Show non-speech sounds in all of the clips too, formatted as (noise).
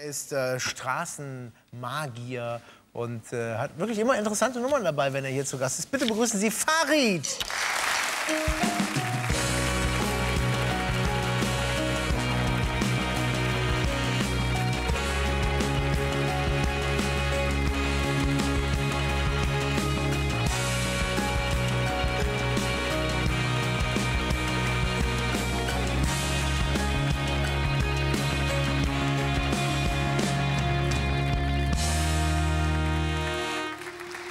Er ist äh, Straßenmagier und äh, hat wirklich immer interessante Nummern dabei, wenn er hier zu Gast ist. Bitte begrüßen Sie Farid.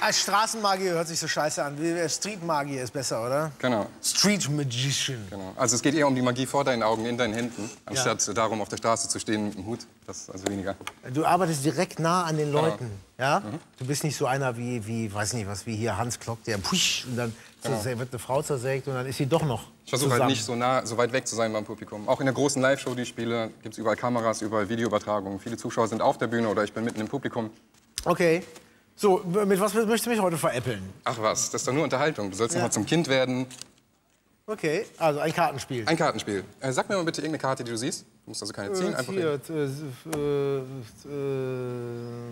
Als Straßenmagier hört sich so scheiße an. Wie- Streetmagier ist besser, oder? Genau, Street Magician. genau. Also es geht eher um die Magie vor deinen Augen, in deinen Händen, anstatt darum, auf der Straße zu stehen mit dem Hut. Das ist also weniger. Du arbeitest direkt nah an den Leuten. Ja? Mhm. Du bist nicht so einer wie, wie, weiß nicht was, wie hier Hans Klock, der push, und dann zersägt- wird eine Frau zersägt und dann ist sie doch noch. Genau. Ich versuche halt nicht so nah, so weit weg zu sein beim Publikum. Auch in der großen Live-Show, die ich spiele, gibt es überall Kameras, überall Videoübertragungen. Viele Zuschauer sind auf der Bühne oder ich bin mitten im Publikum. Okay. So, mit was möchtest du mich heute veräppeln? Ach was, das ist doch nur Unterhaltung. Du sollst noch mal zum Kind werden. Okay, also ein Kartenspiel. Ein Kartenspiel. Äh, sag mir mal bitte irgendeine Karte, die du siehst. Du musst also keine ziehen, einfach Hier, äh, äh, äh,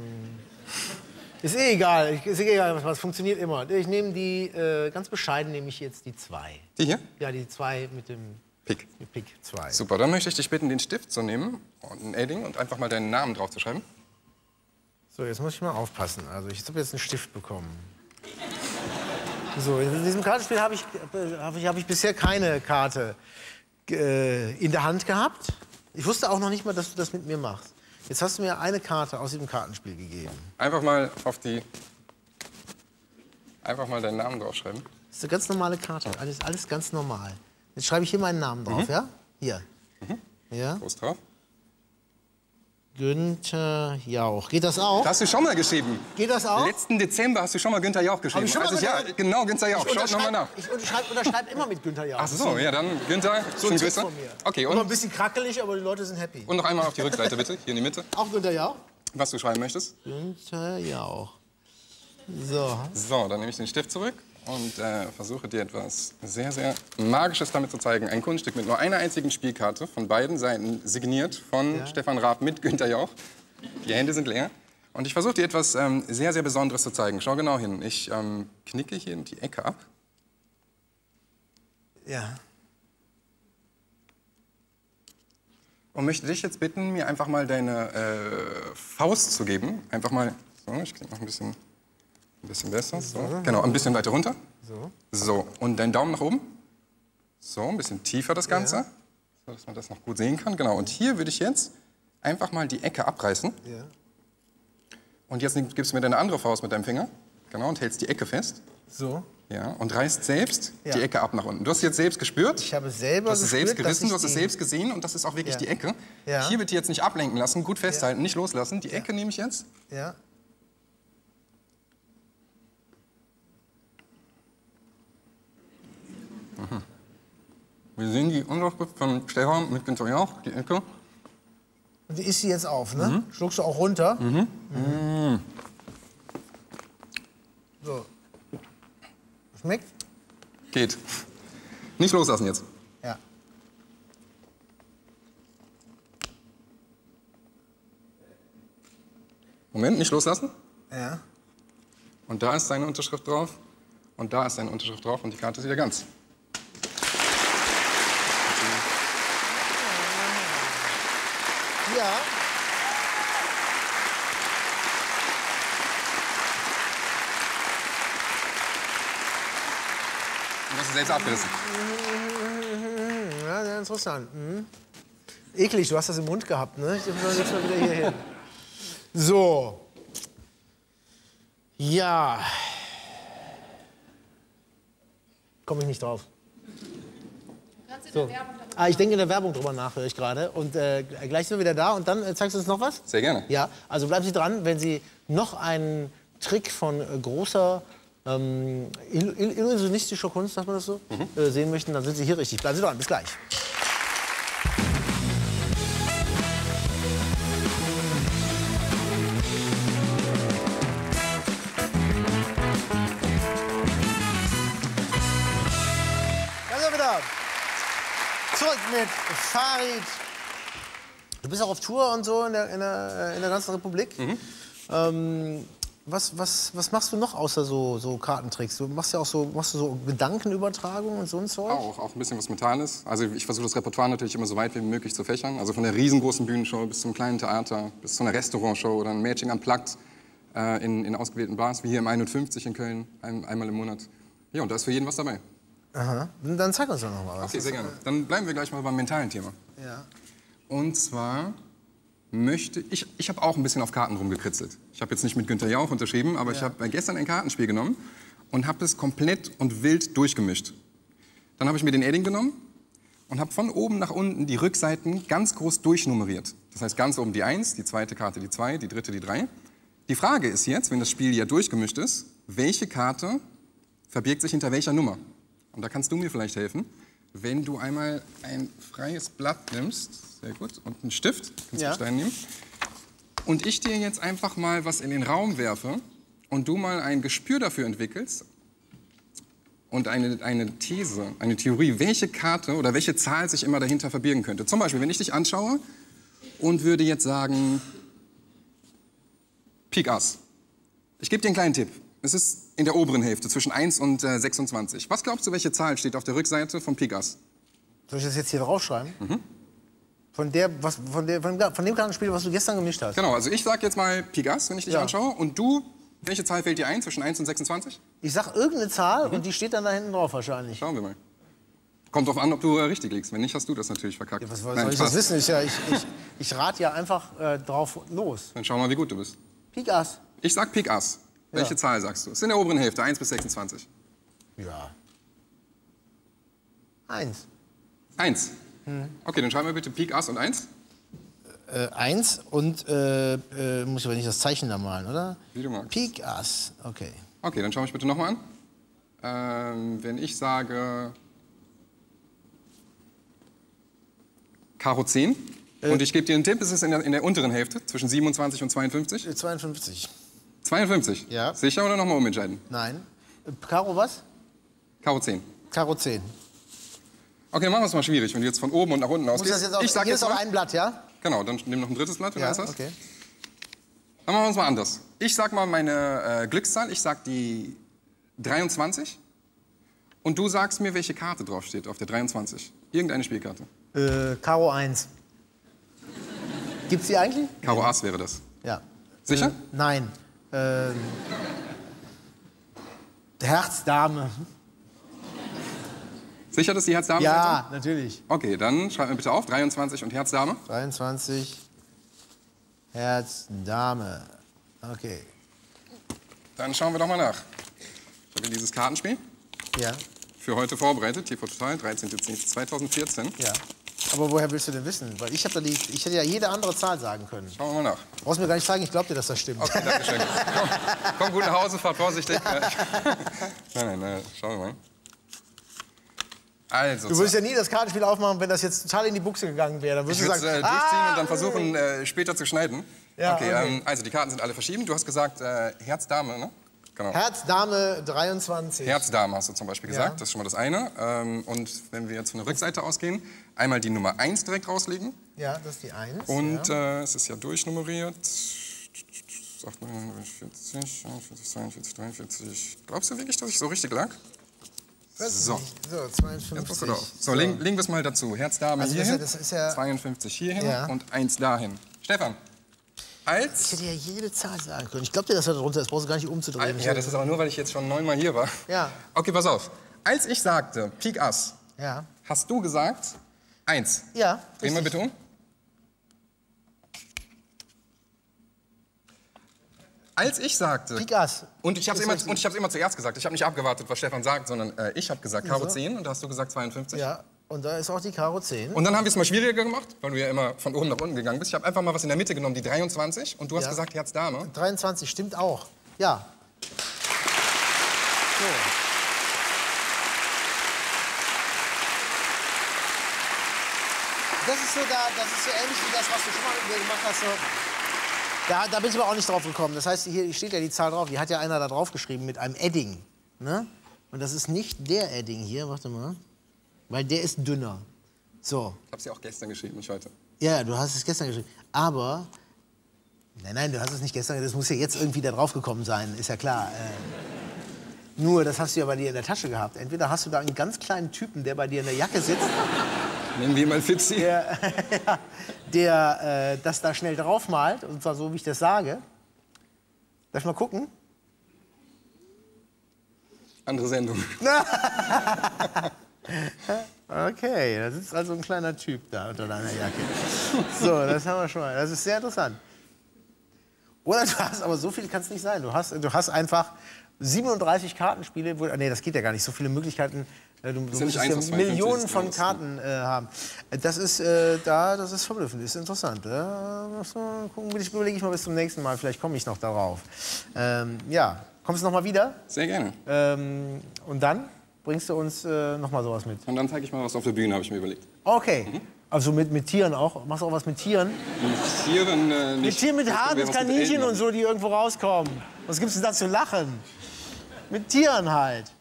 ist eh egal, ist eh egal, was, funktioniert immer. Ich nehme die, äh, ganz bescheiden nehme ich jetzt die zwei. die hier. Ja, die zwei mit dem Pick. Pick 2. Super, dann möchte ich dich bitten, den Stift zu nehmen und ein Edding und einfach mal deinen Namen drauf zu schreiben. So, jetzt muss ich mal aufpassen. Also ich habe jetzt einen Stift bekommen. So, in diesem Kartenspiel habe ich, hab ich, hab ich bisher keine Karte äh, in der Hand gehabt. Ich wusste auch noch nicht mal, dass du das mit mir machst. Jetzt hast du mir eine Karte aus diesem Kartenspiel gegeben. Einfach mal auf die. Einfach mal deinen Namen draufschreiben. Das ist eine ganz normale Karte. Alles, alles ganz normal. Jetzt schreibe ich hier meinen Namen drauf, ja? Hier. Ja? Groß drauf. Günther Jauch. Geht das auch? Das hast du schon mal geschrieben. Geht das auch? Letzten Dezember hast du schon mal Günther Jauch geschrieben. schon mal also, ja, genau, Günther Jauch. Schaut nochmal nach. ich unterschreibe, unterschreibe immer mit Günther Jauch. Ach so, ja, dann Günther. So ein Grüße. Okay, Immer ein und, bisschen krackelig, aber die Leute sind happy. und noch einmal auf die Rückseite bitte, hier in die Mitte, (laughs) Auch Günther Jauch? was du schreiben möchtest. Günther Jauch. So. So, dann nehme ich den Stift zurück und äh, versuche dir etwas sehr, sehr Magisches damit zu zeigen. Ein Kunststück mit nur einer einzigen Spielkarte, von beiden Seiten signiert von Stefan Raab mit Günther Jauch. Die Hände sind leer. Und ich versuche dir etwas ähm, sehr, sehr Besonderes zu zeigen. Schau genau hin. Ich ähm, knicke hier in die Ecke ab. Ja. Und möchte dich jetzt bitten, mir einfach mal deine äh, Faust zu geben. Einfach mal, so, ich klicke noch ein bisschen, ein bisschen besser. So. Genau, ein bisschen weiter runter. So. So, und deinen Daumen nach oben. So, ein bisschen tiefer das Ganze, so dass man das noch gut sehen kann. Genau, und hier würde ich jetzt einfach mal die Ecke abreißen. Ja. Und jetzt gibst du mir deine andere Faust mit deinem Finger. Genau, und hältst die Ecke fest. So. Ja, und reißt selbst Ja. die Ecke ab nach unten. Du hast es jetzt selbst gespürt. Ich habe selber Du hast es selbst gespürt, dass gerissen, du hast es selbst gesehen und das ist auch wirklich Ja. die Ecke. Ja. Hier bitte jetzt nicht ablenken lassen, gut festhalten, nicht loslassen. Die Ecke nehme ich jetzt. Ja. Wir sehen die Unterschrift von Stefan mit Günther Jauch, die Ecke. Die isst sie jetzt auf, ne? Schluckst du auch runter? Mhm. So. Schmeckt? Geht. Nicht loslassen jetzt. Ja. Moment, nicht loslassen. Ja. Und da ist seine Unterschrift drauf. Und da ist seine Unterschrift drauf und die Karte ist wieder ganz. Ja. Du hast es selbst abgerissen. Ja, sehr interessant. Mhm. Eklig, du hast das im Mund gehabt, ne? Ich muss jetzt mal wieder hier hin. So. Ja. Komme ich nicht drauf. So. Ah, ich denke in der Werbung drüber nach, höre ich gerade. Und äh, gleich sind wir wieder da und dann äh, zeigst du uns noch was? Sehr gerne. Ja, also bleiben Sie dran, wenn Sie noch einen Trick von äh, großer ähm, il- il- illusionistischer Kunst, sagt man das so, äh, sehen möchten, dann sind Sie hier richtig. Bleiben Sie dran, bis gleich. Zurück mit Farid Du bist auch auf Tour und so in der, in der, in der ganzen Republik. Mhm. Ähm, was, was, was machst du noch außer so, so Kartentricks? Du machst ja auch so, machst du so Gedankenübertragung und so ein Zeug? Auch, auch ein bisschen was Mentales. Also ich versuche das Repertoire natürlich immer so weit wie möglich zu fächern. Also von der riesengroßen Bühnenshow bis zum kleinen Theater, bis zu einer Restaurantshow oder ein Matching Unplugged äh, in, in ausgewählten Bars, wie hier im 51 in Köln, ein, einmal im Monat. Ja, und da ist für jeden was dabei. Aha. Dann zeig uns doch noch mal was. Okay, sehr gerne. Dann bleiben wir gleich mal beim mentalen Thema. Ja. Und zwar möchte ich, ich habe auch ein bisschen auf Karten rumgekritzelt. Ich habe jetzt nicht mit Günter Jauch unterschrieben, aber ich habe gestern ein Kartenspiel genommen und habe es komplett und wild durchgemischt. Dann habe ich mir den Edding genommen und habe von oben nach unten die Rückseiten ganz groß durchnummeriert. Das heißt ganz oben die 1, die zweite Karte die 2, die dritte die 3. Die Frage ist jetzt, wenn das Spiel ja durchgemischt ist, welche Karte verbirgt sich hinter welcher Nummer? Und da kannst du mir vielleicht helfen, wenn du einmal ein freies Blatt nimmst, sehr gut, und einen Stift, kannst Ja. du Stein nehmen, und ich dir jetzt einfach mal was in den Raum werfe und du mal ein Gespür dafür entwickelst und eine, eine These, eine Theorie, welche Karte oder welche Zahl sich immer dahinter verbirgen könnte. Zum Beispiel, wenn ich dich anschaue und würde jetzt sagen, Pik Ass. Ich gebe dir einen kleinen Tipp. Es ist in der oberen Hälfte, zwischen 1 und äh, 26. Was glaubst du, welche Zahl steht auf der Rückseite von Pik Ass? Soll ich das jetzt hier draufschreiben? Mhm. Von, der, was, von, der, von, von dem Kartenspiel, was du gestern gemischt hast? Genau, also ich sage jetzt mal Pik Ass, wenn ich dich Ja. anschaue. Und du, welche Zahl fällt dir ein zwischen 1 und 26? Ich sag irgendeine Zahl und die steht dann da hinten drauf wahrscheinlich. Schauen wir mal. Kommt drauf an, ob du äh, richtig liegst. Wenn nicht, hast du das natürlich verkackt. Was soll Nein, ich das Spaß. wissen? Ich, ja, ich, ich, ich rate ja einfach äh, drauf los. Dann schau mal, wie gut du bist. Pik Ass. Ich sag Pik Ass. Welche Ja. Zahl sagst du? Es ist in der oberen Hälfte, 1 bis 26. Ja. Eins. 1. Hm. Okay, dann schreiben wir bitte Pik Ass und 1. Äh, eins und äh, äh, muss ich aber nicht das Zeichen da malen, oder? Wie du magst. Pik Ass. Okay. Okay, dann schau mich bitte nochmal an. Ähm, wenn ich sage Karo 10 Äh. und ich gebe dir einen Tipp, es ist in der, in der unteren Hälfte, zwischen 27 und 52. Äh, 52. 52? Ja. Sicher oder nochmal umentscheiden? Nein. Karo was? Karo 10. Karo 10. Okay, dann machen wir es mal schwierig, wenn du jetzt von oben und nach unten Muss ausgehst. das jetzt auf, ich sag hier jetzt ist auch ein Blatt, ja? Genau, dann nimm noch ein drittes Blatt, wenn Ja, eins hast. okay. Dann machen wir es mal anders. Ich sag mal meine äh, Glückszahl, ich sag die 23. Und du sagst mir, welche Karte draufsteht auf der 23. Irgendeine Spielkarte. Äh, Karo 1. Gibt's die eigentlich? Karo Ass wäre das. Ja. Sicher? Äh, nein. Ähm, Herz, Dame. Sicher, dass die Herz-Dame Ja, natürlich. soll? Okay, dann schreib mir bitte auf, 23 und Herz-Dame. 23. Herz, Dame. Okay. Dann schauen wir doch mal nach. Ich habe dieses Kartenspiel Ja, für heute vorbereitet, TV Total, 13.10.2014. ja. Aber woher willst du denn wissen? Weil ich, hab da die, ich hätte ja jede andere Zahl sagen können. Schauen wir mal nach. Brauchst mir gar nicht sagen, ich glaube dir, dass das stimmt. Okay, danke schön. Komm, komm gut nach Hause, fahrt vorsichtig. (laughs) nein, nein, nein, schauen wir mal. Also, Du würdest ja nie das Kartenspiel aufmachen, wenn das jetzt total in die Buchse gegangen wäre. Dann ich würdest du würde es äh, durchziehen ah, und dann versuchen, äh, später zu schneiden. Ja, okay, okay. Ähm, also die Karten sind alle verschieden. Du hast gesagt äh, Herz-Dame, ne? Genau. Herz, Dame, 23. Herz-Dame hast du zum Beispiel gesagt, Ja. das ist schon mal das eine. Ähm, und wenn wir jetzt von der Rückseite ausgehen, einmal die Nummer 1 direkt rauslegen. Ja, das ist die 1. Und ja. äh, es ist ja durchnummeriert. 48, 41, 42, 43. Glaubst du wirklich, dass ich so richtig lag? So. So, Jetzt passt 52. du drauf. So, legen, legen wir es mal dazu. Herz Dame Also hier das ist ja- hin, das ist ja- 52 hier hin Ja. und 1 dahin. Stefan, Ich als... hätte ja jede Zahl sagen können. Ich glaube dir, dass er da drunter ist. Brauchst du gar nicht umzudrehen. Ja, das ist aber nur, weil ich jetzt schon neunmal hier war. Ja. Okay, pass auf. Als ich sagte Pik Ass, ja. hast du gesagt 1. Ja. Wir richtig. bitte um. Als ich sagte... Pik Ass. Und ich habe Ist immer, und ich immer zuerst gesagt. Ich habe nicht abgewartet, was Stefan sagt, sondern äh, ich habe gesagt Karo 10 und da hast du gesagt 52. Ja. Und da ist auch die Karo 10. Und dann haben wir es mal schwieriger gemacht, weil du ja immer von oben nach unten gegangen bist. Ich habe einfach mal was in der Mitte genommen, die 23 und du hast Ja. gesagt Herz Dame. 23 stimmt auch. Ja. So. Das ist so, da, das ist so ähnlich wie das, was du schon mal mit mir gemacht hast. So. Da, da bin ich aber auch nicht drauf gekommen. Das heißt, hier steht ja die Zahl drauf. Die hat ja einer da drauf geschrieben mit einem Edding. Ne? Und das ist nicht der Edding hier, warte mal. Weil der ist dünner. So. Ich habe sie auch gestern geschrieben, nicht heute. Ja, du hast es gestern geschrieben. Aber, nein, nein, du hast es nicht gestern, das muss ja jetzt irgendwie da drauf gekommen sein, ist ja klar. Äh, nur, das hast du ja bei dir in der Tasche gehabt. Entweder hast du da einen ganz kleinen Typen, der bei dir in der Jacke sitzt, (laughs) Nennen wir mal Fipsi. der, (laughs) ja, der äh, das da schnell draufmalt, und zwar so, wie ich das sage. Ich mal gucken? Andere Sendung. (laughs) Okay, da sitzt also ein kleiner Typ da unter deiner Jacke. So, das haben wir schon mal. Das ist sehr interessant. Oder du hast, aber so viel kann es nicht sein. Du hast, du hast einfach 37 Kartenspiele. Wo, nee, das geht ja gar nicht. So viele Möglichkeiten. Äh, Du, du musst ja Millionen 50 von Karten äh, haben. Das ist, äh, da, das ist verblüffend, das ist interessant. Äh, gucken, ich überlege ich mal bis zum nächsten Mal. Vielleicht komme ich noch darauf. Ähm, ja, kommst du noch mal wieder? Sehr gerne. Ähm, und dann bringst du uns äh, noch mal sowas mit. Und dann zeige ich mal was auf der Bühne, habe ich mir überlegt. Okay. Mhm. Also mit, mit Tieren auch? Machst du auch was mit Tieren? Mit Tieren äh, nicht. Mit Tieren mit Haaren, mit Kaninchen und so, die irgendwo rauskommen. Was gibt's denn da zu lachen? Mit Tieren halt.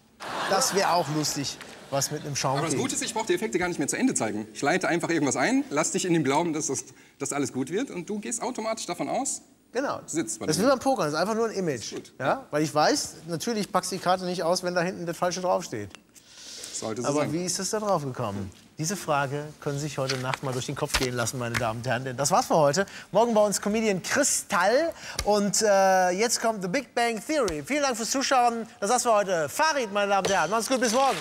Das wäre auch lustig, was mit einem Aber das. Gute ist, ich brauche die Effekte gar nicht mehr zu Ende zeigen. Ich leite einfach irgendwas ein, lass dich in dem Glauben, dass das dass alles gut wird und du gehst automatisch davon aus. Genau. Sitzt bei das wie beim Pokern, das ist einfach nur ein Image. Ja? Weil ich weiß, natürlich packst du die Karte nicht aus, wenn da hinten das Falsche draufsteht. Sollte so Aber sein. wie ist es da drauf gekommen? Diese Frage können Sie sich heute Nacht mal durch den Kopf gehen lassen, meine Damen und Herren. Denn das war's für heute. Morgen bei uns Comedian Kristall. Und äh, jetzt kommt The Big Bang Theory. Vielen Dank fürs Zuschauen. Das war's für heute. Farid, meine Damen und Herren. Macht's gut, bis morgen.